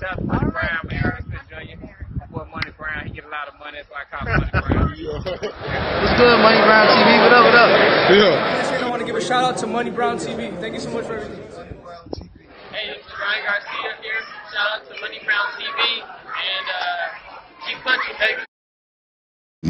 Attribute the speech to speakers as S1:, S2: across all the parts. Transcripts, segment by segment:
S1: Shout out to Monnie Brown, man. Smith Jr. Boy, Monnie Brown. He get a lot of money. That's why I call him Money Brown.
S2: What's good, Monnie Brown TV? What up, what up?
S3: I want to give a shout out to Monnie Brown TV. Thank you so much for everything.
S4: Hey, this is Ryan Garcia here. Shout out to Monnie Brown TV and uh, keep punching, baby.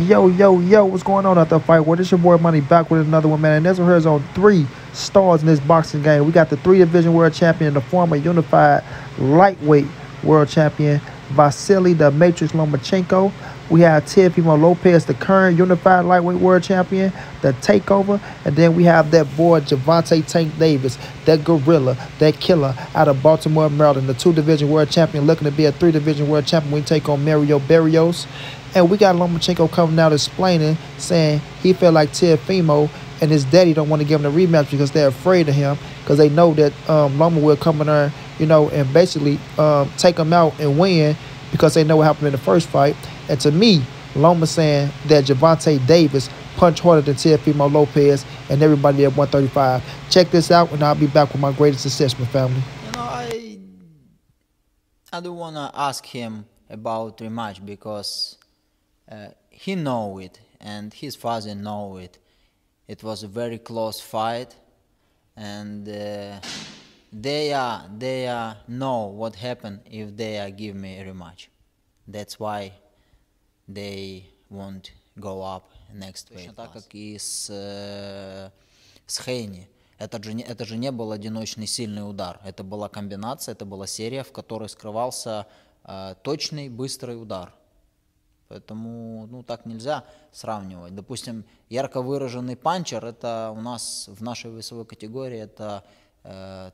S2: Yo, yo, yo, what's going on out the fight world? This your boy Monnie back with another one, man. And this one here is on three stars in this boxing game. We got the three division world champion, the former unified lightweight world champion, Vasily the Matrix Lomachenko. We have Teofimo Lopez, the current unified lightweight world champion, the takeover. And then we have that boy Gervonta Tank Davis, that gorilla, that killer out of Baltimore, Maryland, the two division world champion, looking to be a three division world champion. We take on Mario Barrios. And we got Lomachenko coming out explaining, saying he felt like Teofimo and his daddy don't want to give him the rematch because they're afraid of him because they know that um, Loma will come in there, you know, and basically um, take them out and win because they know what happened in the first fight. And to me, Loma saying that Gervonta Davis punched harder than Teofimo Lopez and everybody at 135. Check this out, and I'll be back with my greatest assessment, family.
S5: You know, I I don't wanna ask him about rematch because uh, he know it and his father know it. It was a very close fight, and uh, they are they are know what happened if they are give me a rematch. That's why they won't go up next weight. так как и с э, с Хейни. Это же, не, это же не был одиночный сильный удар. Это была комбинация, это была серия, в которой скрывался э, точный, быстрый удар. Поэтому, ну, так нельзя сравнивать. Допустим, ярко выраженный панчер, это у нас в нашей весовой категории, это э,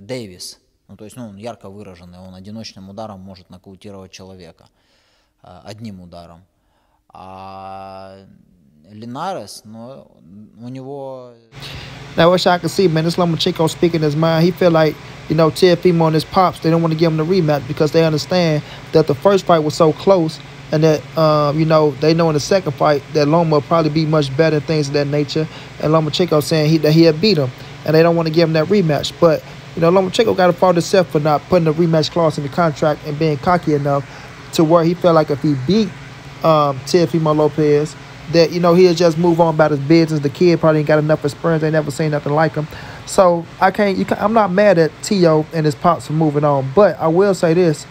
S5: Дэвис. Ну, то есть, ну, он ярко выраженный, он одиночным ударом может нокаутировать человека. Э, одним ударом. А Линарес, ну, у него...
S2: Now, what I can see, man, this Lomachenko speaking his mind. He feel like, you know, Teofimo and his pops, they don't want to give him the rematch because they understand that the first fight was so close and that, um, you know, they know in the second fight that Loma will probably be much better and things of that nature. And Lomachenko saying he, that he had beat him, and they don't want to give him that rematch. But, you know, Lomachenko got to fault himself for not putting the rematch clause in the contract and being cocky enough to where he felt like if he beat um, Teofimo Lopez, that you know he'll just move on about his business. The kid probably ain't got enough experience. They never seen nothing like him. So I can't. You can, I'm not mad at Tio and his pops for moving on, but I will say this: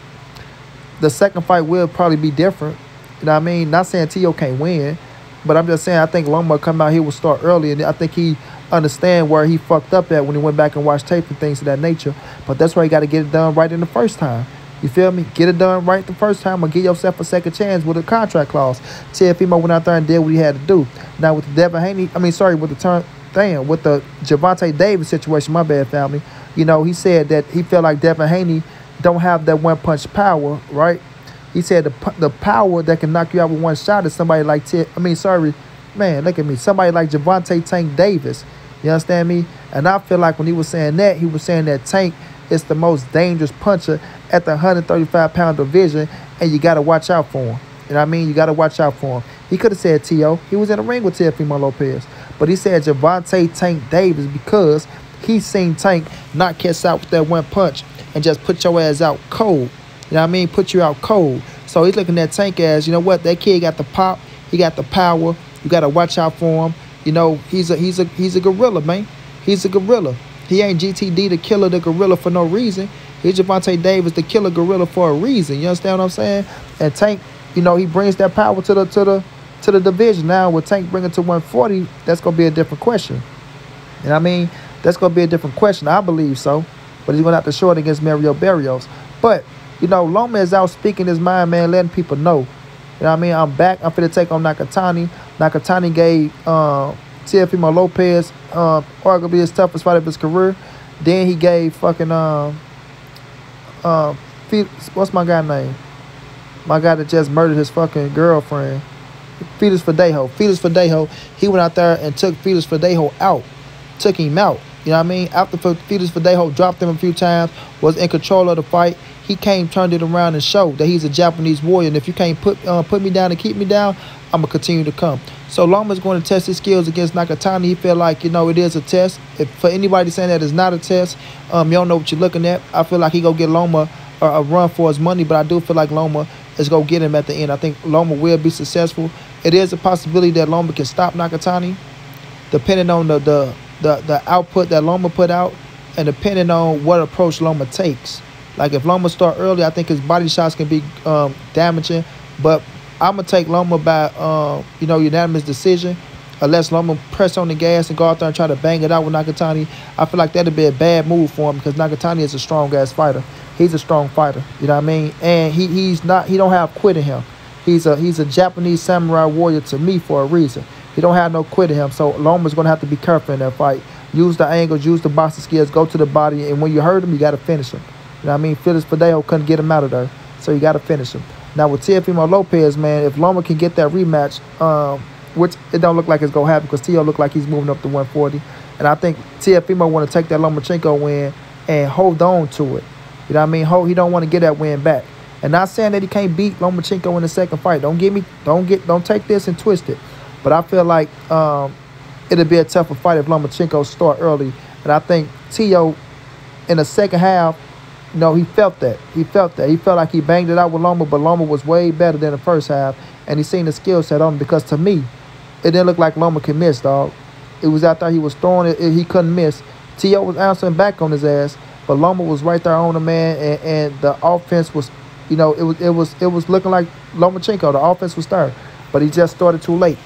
S2: the second fight will probably be different. You know what I mean? Not saying Tio can't win, but I'm just saying I think Loma come out here will start early, and I think he understand where he fucked up at when he went back and watched tape and things of that nature. But that's why you got to get it done right in the first time. You feel me? Get it done right the first time or give yourself a second chance with a contract clause. Teofimo went out there and did what he had to do. Now with the Devin Haney, I mean, sorry, with the turn thing, with the Gervonta Davis situation, my bad family, you know, he said that he felt like Devin Haney don't have that one punch power, right? He said the the power that can knock you out with one shot is somebody like Ted. I mean, sorry, man, look at me. Somebody like Gervonta Tank Davis. You understand me? And I feel like when he was saying that, he was saying that Tank is the most dangerous puncher at the 135 pound division, and you got to watch out for him. You know what I mean? You got to watch out for him. He could have said T.O. He was in the ring with Teofimo Lopez. But he said Gervonta Tank Davis because he seen Tank not catch out with that one punch and just put your ass out cold. You know what I mean? Put you out cold. So he's looking at Tank as, you know what? That kid got the pop. He got the power. You got to watch out for him. You know, he's a he's a he's a gorilla, man. He's a gorilla. He ain't GTD the killer, the gorilla for no reason. He's Gervonta Davis, the killer gorilla for a reason. You understand what I'm saying? And Tank, you know, he brings that power to the to the to the division. Now with Tank bringing to 140, that's gonna be a different question. And I mean? That's gonna be a different question. I believe so. But he's gonna have to show it against Mario Barrios. But you know, Loma is out speaking his mind, man, letting people know. You know what I mean? I'm back. I'm finna take on Nakatani. Nakatani gave uh, Teofimo Lopez uh, arguably his toughest fight of his career. Then he gave fucking um uh, what's my guy name? My guy that just murdered his fucking girlfriend. Felix Verdejo. Felix Verdejo, he went out there and took Felix Verdejo out. Took him out. You know what I mean? After Felix Verdejo dropped him a few times, was in control of the fight, he came, turned it around and showed that he's a Japanese warrior. And if you can't put uh, put me down and keep me down, I'm going to continue to come. So Loma's going to test his skills against Nakatani. He feel like, you know, it is a test. If for anybody saying that it's not a test, um, you don't know what you're looking at. I feel like he go get Loma a, a run for his money, but I do feel like Loma is gonna get him at the end. I think Loma will be successful. It is a possibility that Loma can stop Nakatani, depending on the the the, the output that Loma put out, and depending on what approach Loma takes. Like if Loma start early, I think his body shots can be um, damaging. But I'm gonna take Loma by um, you know unanimous decision. Unless Loma press on the gas and go out there and try to bang it out with Nakatani, I feel like that'd be a bad move for him because Nakatani is a strong ass fighter. He's a strong fighter. You know what I mean? And he he's not he don't have quit in him. He's a he's a Japanese samurai warrior to me for a reason. He don't have no quit in him. So Loma's gonna have to be careful in that fight. Use the angles, use the boxing skills, go to the body, and when you hurt him, you gotta finish him. You know what I mean? Felix Verdejo couldn't get him out of there. So you gotta finish him. Now with Teofimo Lopez, man, if Loma can get that rematch, um, which it don't look like it's gonna happen because Tio look like he's moving up to 140, and I think Teofimo want to take that Lomachenko win and hold on to it. You know what I mean? Hold, he don't want to get that win back. And not saying that he can't beat Lomachenko in the second fight. Don't get me, don't get, don't take this and twist it. But I feel like um, it'll be a tougher fight if Lomachenko start early. And I think Tio in the second half, you know, he felt that. He felt that. He felt like he banged it out with Loma, but Loma was way better than the first half. And he seen the skill set on him because to me, it didn't look like Loma could miss, dog. It was out there he was throwing it, he couldn't miss. T.O. was answering back on his ass, but Loma was right there on the man, and, and the offense was, you know, it was it was it was looking like Lomachenko. The offense was there, but he just started too late.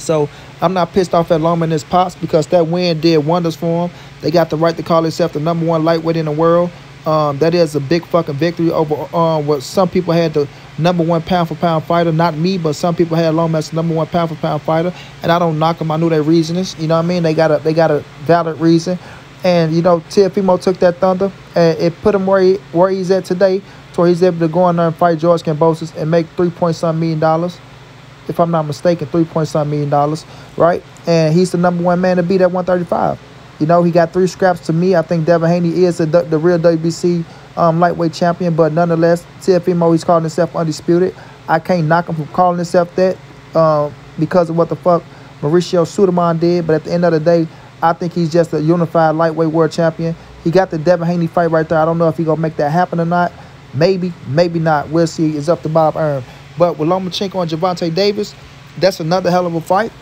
S2: So I'm not pissed off at Loma and his pops because that win did wonders for him. They got the right to call themselves the number one lightweight in the world. Um, that is a big fucking victory over um, what some people had the number one pound for pound fighter. Not me, but some people had Loma as the number one pound for pound fighter. And I don't knock them. I knew their reasons. You know what I mean? They got a they got a valid reason. And you know, Teofimo took that thunder and it put him where he where he's at today, to where he's able to go in there and fight George Kambosos and make three point some million dollars. If I'm not mistaken, three point million dollars, right? And he's the number one man to beat at 135. You know, he got three scraps to me. I think Devin Haney is the, the real WBC um, lightweight champion, but nonetheless, Teofimo, he's calling himself undisputed. I can't knock him from calling himself that uh, because of what the fuck Mauricio Sulaimán did. But at the end of the day, I think he's just a unified lightweight world champion. He got the Devin Haney fight right there. I don't know if he gonna make that happen or not. Maybe, maybe not. We'll see. It's up to Bob Arum. But with Lomachenko and Gervonta Davis, that's another hell of a fight.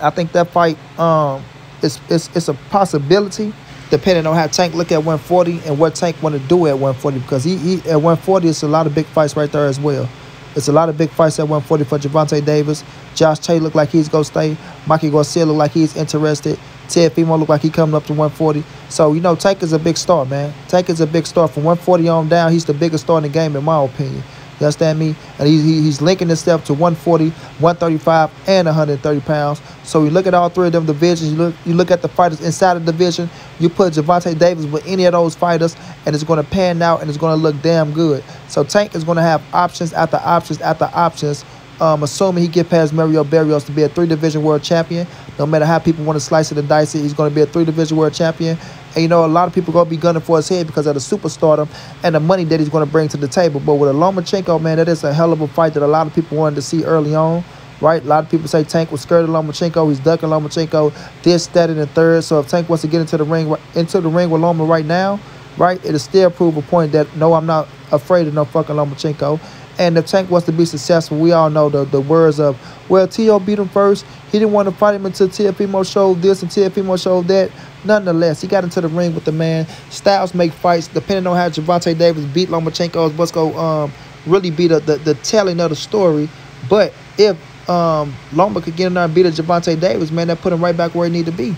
S2: I think that fight um, it's, it's, it's a possibility depending on how Tank look at 140 and what Tank want to do at 140 because he, he at 140 it's a lot of big fights right there as well. It's a lot of big fights at 140 for Gervonta Davis. Josh Taylor look like he's gonna stay. Mikey Garcia look like he's interested. Teofimo look like he coming up to 140. So you know Tank is a big star, man. Tank is a big star from 140 on down. He's the biggest star in the game in my opinion. You understand me? And he, he, he's linking himself to 140, 135, and 130 pounds. So you look at all three of them divisions. You look you look at the fighters inside the division. You put Gervonta Davis with any of those fighters, and it's going to pan out and it's going to look damn good. So Tank is going to have options after options after options. Um, assuming he get past Mario Barrios to be a three division world champion, no matter how people want to slice it and dice it, he's going to be a three division world champion. And you know, a lot of people gonna be gunning for his head because of the superstardom and the money that he's gonna bring to the table. But with a Lomachenko, man, that is a hell of a fight that a lot of people wanted to see early on. Right? A lot of people say Tank was scared of Lomachenko. He's ducking Lomachenko. This, that, and the third. So if Tank wants to get into the ring, into the ring with Loma right now, right, it'll still prove a point that no, I'm not afraid of no fucking Lomachenko. And the Tank wants to be successful, we all know the, the words of, well, T.O. beat him first. He didn't want to fight him until Teofimo showed this and Teofimo showed that. Nonetheless, he got into the ring with the man. Styles make fights. Depending on how Gervonta Davis beat Lomachenko going um, really be the, the, the telling of the story. But if um, Loma could get in there and beat a Gervonta Davis, man, that put him right back where he need to be.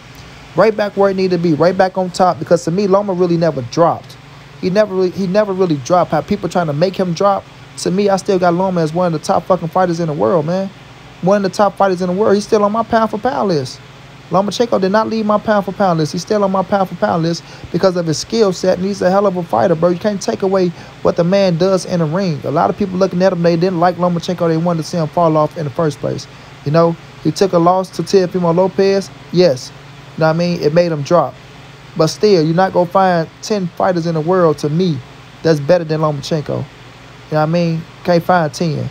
S2: Right back where he need to be. Right back on top. Because to me, Loma really never dropped. He never really, he never really dropped. How people trying to make him drop. To me, I still got Loma as one of the top fucking fighters in the world, man. One of the top fighters in the world. He's still on my pound for pound list. Lomachenko did not leave my pound for pound list. He's still on my pound for pound list because of his skill set, and he's a hell of a fighter, bro. You can't take away what the man does in the ring. A lot of people looking at him, they didn't like Lomachenko. They wanted to see him fall off in the first place. You know, he took a loss to Teofimo Lopez. Yes, you know what I mean? It made him drop. But still, you're not going to find 10 fighters in the world, to me, that's better than Lomachenko. You know what I mean? Can't find 10.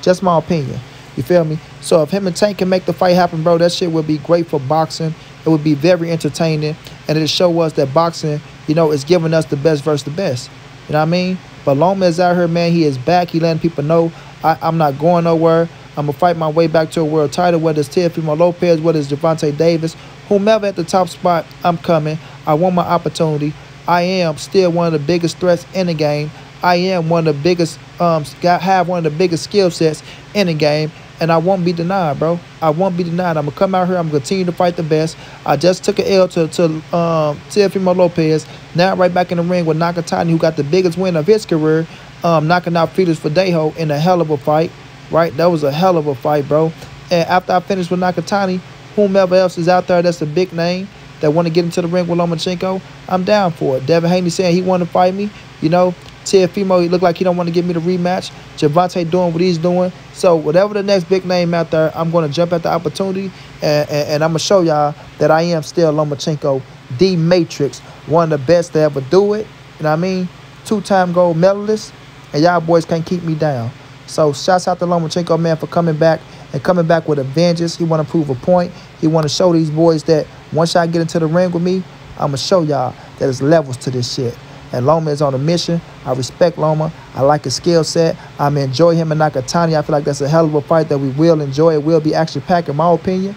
S2: Just my opinion. You feel me? So if him and Tank can make the fight happen, bro, that shit would be great for boxing. It would be very entertaining, and it'll show us that boxing, you know, is giving us the best versus the best. You know what I mean? But Lomez out here, man, he is back. He letting people know I, I'm not going nowhere. I'm gonna fight my way back to a world title, whether it's Teofimo Lopez, whether it's Gervonta Davis, whomever at the top spot, I'm coming. I want my opportunity. I am still one of the biggest threats in the game. I am one of the biggest um have one of the biggest skill sets in the game. And I won't be denied, bro. I won't be denied. I'm gonna come out here. I'm gonna continue to fight the best. I just took an L to to um, Teofimo Lopez. Now right back in the ring with Nakatani, who got the biggest win of his career, um, knocking out Felix Verdejo in a hell of a fight. Right, that was a hell of a fight, bro. And after I finished with Nakatani, whomever else is out there that's a big name that want to get into the ring with Lomachenko, I'm down for it. Devin Haney saying he want to fight me. You know, Teofimo, he look like he don't want to give me the rematch. Gervonta doing what he's doing. So whatever the next big name out there, I'm going to jump at the opportunity, and, and, and I'm going to show y'all that I am still Lomachenko, the Matrix, one of the best to ever do it. You know what I mean? Two-time gold medalist, and y'all boys can't keep me down. So shouts out to Lomachenko, man, for coming back and coming back with a vengeance. He want to prove a point. He want to show these boys that once y'all get into the ring with me, I'm going to show y'all that there's levels to this shit. And Loma is on a mission. I respect Loma. I like his skill set. I'm enjoy him and Nakatani. I feel like that's a hell of a fight that we will enjoy. It will be action packed, in my opinion.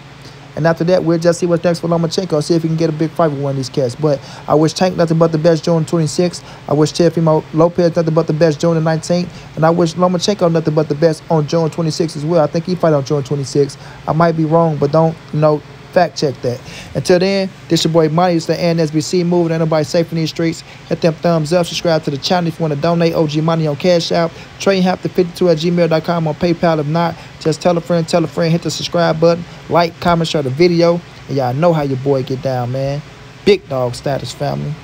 S2: And after that, we'll just see what's next for Lomachenko. See if he can get a big fight with one of these cats. But I wish Tank nothing but the best June 26th. I wish Teofimo Lopez nothing but the best June the 19th. And I wish Lomachenko nothing but the best on June 26th as well. I think he fight on June 26th. I might be wrong, but don't, you know, fact check that. Until then, this your boy Monnie. It's the NSBC moving. Ain't nobody safe in these streets. Hit them thumbs up. Subscribe to the channel if you want to donate OG Monnie on Cash App. Treyhampton52 at gmail.com on PayPal. If not, just tell a friend, tell a friend, hit the subscribe button, like, comment, share the video. And y'all know how your boy get down, man. Big dog status family.